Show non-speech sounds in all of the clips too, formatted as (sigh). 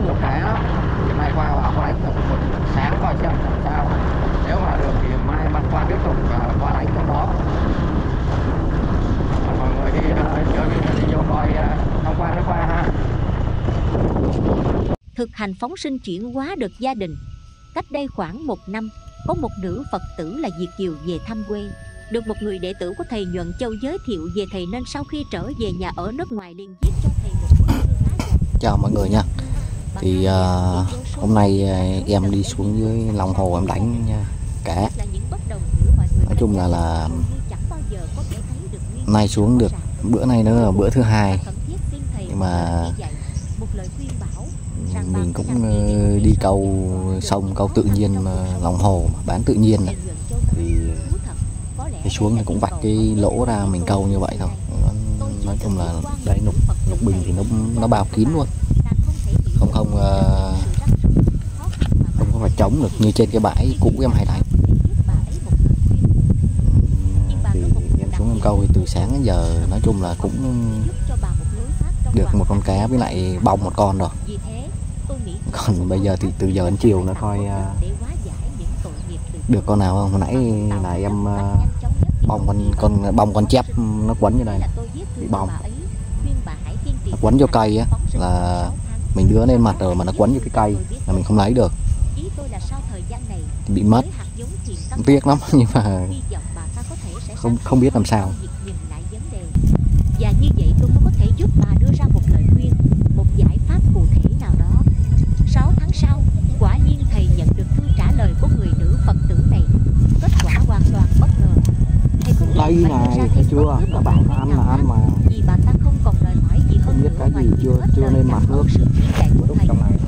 cũng nhiều cá lắm mai qua vào qua đánh được một sáng coi xem làm sao. Nếu mà được thì mai bắt qua tiếp tục à, qua đánh trong đó. Mọi người đi à, chơi đi vô coi à, tham quan nó qua ha. Thực hành phóng sinh chuyển hóa được gia đình. Cách đây khoảng một năm, có một nữ Phật tử là Diệt Kiều về thăm quê. Được một người đệ tử của thầy Nhuận Châu giới thiệu về thầy nên sau khi trở về nhà ở nước ngoài liền viết cho thầy một bức thư chào mọi người nha thì uh, hôm nay ờ, em đi xuống dưới lòng hồ em đánh ờ, cá nói chung là là nay xuống được bữa nay nữa là bữa thứ hai. Nhưng mà mình cũng uh, đi câu sông câu tự nhiên mà lòng hồ bán tự nhiên này. thì cái xuống thì cũng vạch cái lỗ ra mình câu như vậy thôi. Nói chung là đấy nục nục bình thì nó nó bao kín luôn không không ờ, không mà có phải chống được như trên cái bãi cũ em hay đánh thì em xuống em câu thì từ sáng đến giờ nói chung là cũng được một con cá với lại bông một con rồi. Còn bây giờ thì từ giờ đến chiều nó coi ờ, được con nào không? Hồi nãy là em à, bông con con bông con chép nó quấn như đây này bị bong. nó quấn vô cây á là mình đưa lên mặt rồi mà nó quấn vô cái cây là mình không lấy được. Thì bị mất. tiếc lắm (laughs) nhưng mà không không biết làm sao. và như vậy tôi mới có thể giúp bà đưa ra một lời khuyên một giải pháp cụ thể nào đó. 6 tháng sau quả nhiên thầy nhận được thư trả lời của người nữ phật tử này. Kết quả hoàn toàn bất ngờ. Thầy không đây này thấy chưa? các bạn ăn là ăn mà. vì bà ta chưa- chưa nên lên mặt nước. lúc trong này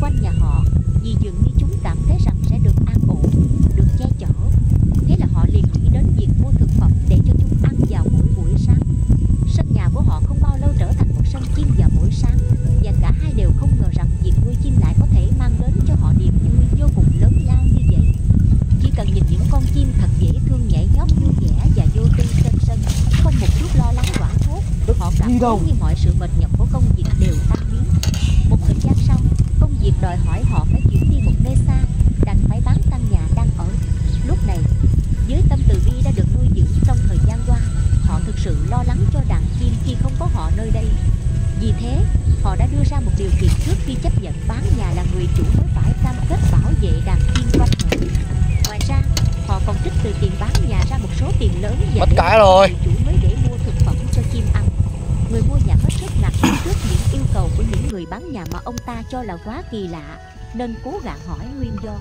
quanh nhà họ vì dường như chúng cảm thấy rằng sẽ được an ổn được che chở. Thế là họ liền nghĩ đến việc mua thực phẩm để cho chúng ăn vào mỗi buổi sáng. Sân nhà của họ không bao lâu trở thành một sân chim vào buổi sáng và cả hai đều không ngờ rằng việc nuôi chim lại có thể mang đến cho họ niềm vui vô cùng lớn lao như vậy. Chỉ cần nhìn những con chim thật dễ thương nhảy nhót vui vẻ và vô tư trên sân không một chút lo lắng hoảng hốt họ cảm thấy cả rồi. chủ mới để mua thực phẩm cho chim ăn. Người mua nhà hết sức ngạc nhiên trước những yêu cầu của những người bán nhà mà ông ta cho là quá kỳ lạ, nên cố gắng hỏi nguyên do.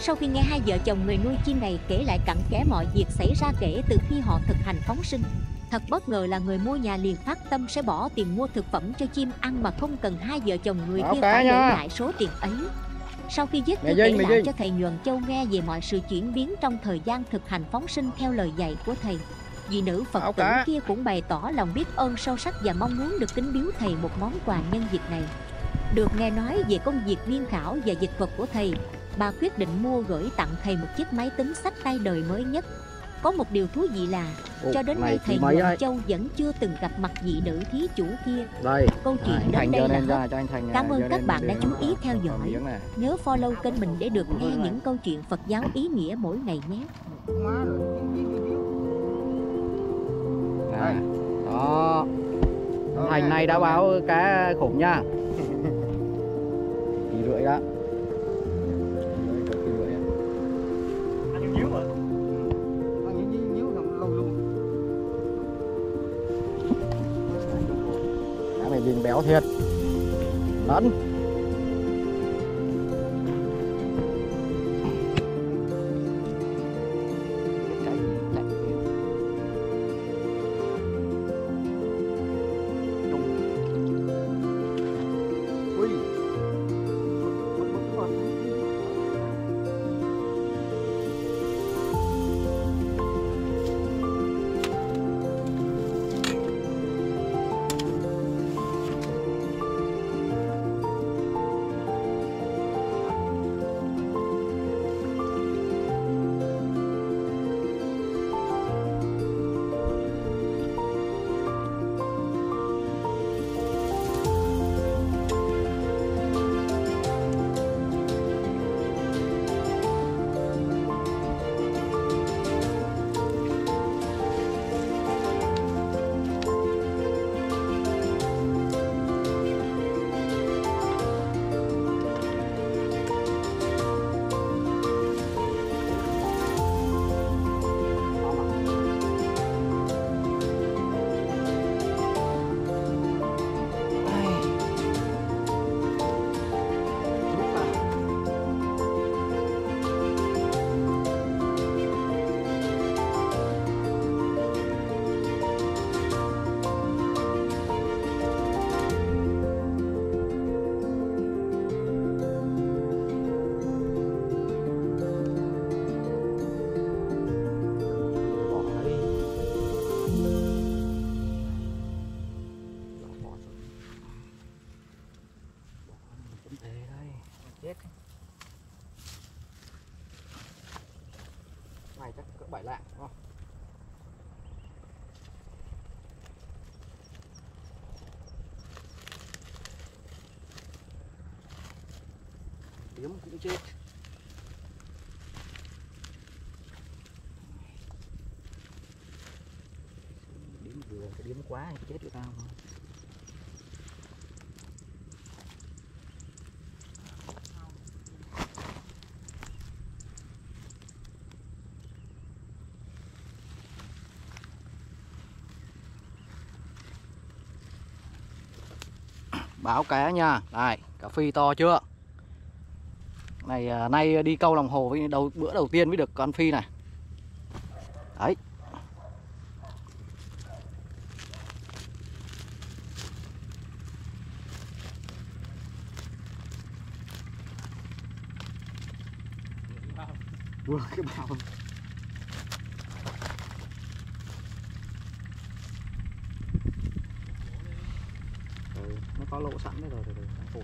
Sau khi nghe hai vợ chồng người nuôi chim này kể lại cặn kẽ mọi việc xảy ra kể từ khi họ thực hành phóng sinh, thật bất ngờ là người mua nhà liền phát tâm sẽ bỏ tiền mua thực phẩm cho chim ăn mà không cần hai vợ chồng người kia phải để lại số tiền ấy. Sau khi Mẹ tôi kể lại cho thầy Nhuần Châu nghe về mọi sự chuyển biến trong thời gian thực hành phóng sinh theo lời dạy của thầy. Vị nữ Phật tử kia cũng bày tỏ lòng biết ơn sâu sắc và mong muốn được kính biếu thầy một món quà nhân dịp này. Được nghe nói về công việc nghiên khảo và dịch thuật của thầy, bà quyết định mua gửi tặng thầy một chiếc máy tính sách tay đời mới nhất. Có một điều thú vị là, Ồ, cho đến nay thầy đây? Châu vẫn chưa từng gặp mặt vị nữ thí chủ kia. đây Câu chuyện anh đến đây là hết. ra cho anh thành Cảm ơn các bạn đã chú ý theo dõi. Nhớ follow kênh mình để được nghe những câu chuyện Phật giáo ý nghĩa mỗi ngày nhé. Thành này đã báo cá khủng nha. Kỳ rưỡi đó lâu luôn cá này nhìn béo thiệt. Lớn điếm cũng chết. Điếm vừa cái điếm quá thì chết được tao thôi báo cá nha. Đây cà phi to chưa? Này à, nay đi câu lòng hồ với đầu bữa đầu tiên mới được con phi này. Đấy. Vừa cái bao ừ, nó có lỗ sẵn đấy rồi rồi rồi